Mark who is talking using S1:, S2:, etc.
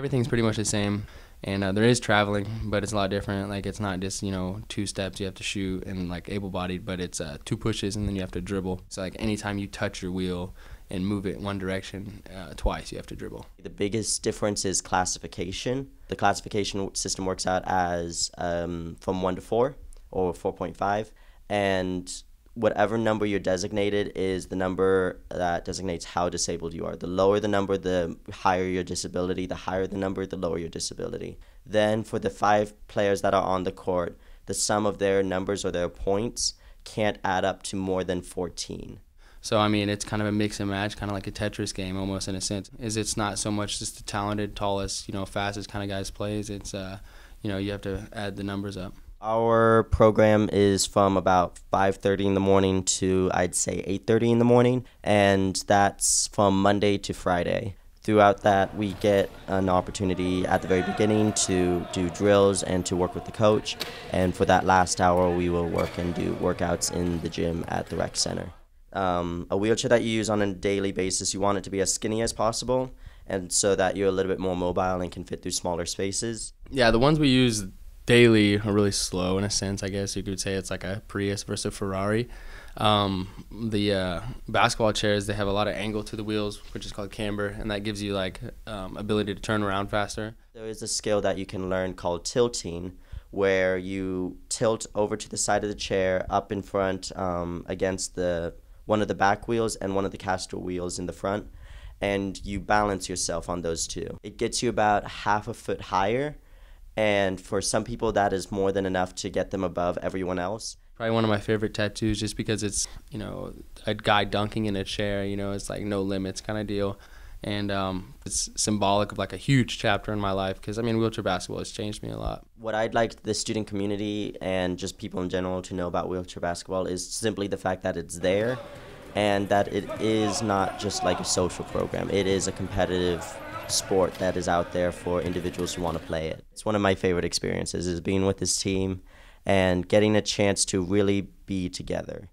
S1: Everything's pretty much the same. And uh, there is traveling, but it's a lot different. Like it's not just you know two steps you have to shoot and like able-bodied, but it's uh, two pushes and then you have to dribble. So like anytime you touch your wheel and move it one direction uh, twice, you have to dribble.
S2: The biggest difference is classification. The classification system works out as um, from one to four or four point five, and whatever number you're designated is the number that designates how disabled you are. The lower the number, the higher your disability. The higher the number, the lower your disability. Then for the five players that are on the court, the sum of their numbers or their points can't add up to more than 14.
S1: So I mean, it's kind of a mix and match, kind of like a Tetris game, almost in a sense. Is it's not so much just the talented, tallest, you know, fastest kind of guys plays. It's uh, you know, you have to add the numbers up.
S2: Our program is from about 5:30 in the morning to I'd say 8:30 in the morning, and that's from Monday to Friday. Throughout that, we get an opportunity at the very beginning to do drills and to work with the coach, and for that last hour, we will work and do workouts in the gym at the rec center. Um, a wheelchair that you use on a daily basis, you want it to be as skinny as possible, and so that you're a little bit more mobile and can fit through smaller spaces.
S1: Yeah, the ones we use daily are really slow in a sense. I guess you could say it's like a Prius versus a Ferrari. Um, the uh, basketball chairs they have a lot of angle to the wheels, which is called camber, and that gives you like um, ability to turn around faster.
S2: There is a skill that you can learn called tilting, where you tilt over to the side of the chair, up in front um, against the one of the back wheels and one of the caster wheels in the front, and you balance yourself on those two. It gets you about half a foot higher and for some people, that is more than enough to get them above everyone else.
S1: Probably one of my favorite tattoos just because it's, you know, a guy dunking in a chair, you know, it's like no limits kind of deal. And um, it's symbolic of like a huge chapter in my life because I mean, wheelchair basketball has changed me a lot.
S2: What I'd like the student community and just people in general to know about wheelchair basketball is simply the fact that it's there and that it is not just like a social program, it is a competitive sport that is out there for individuals who want to play it. It's one of my favorite experiences is being with this team and getting a chance to really be together.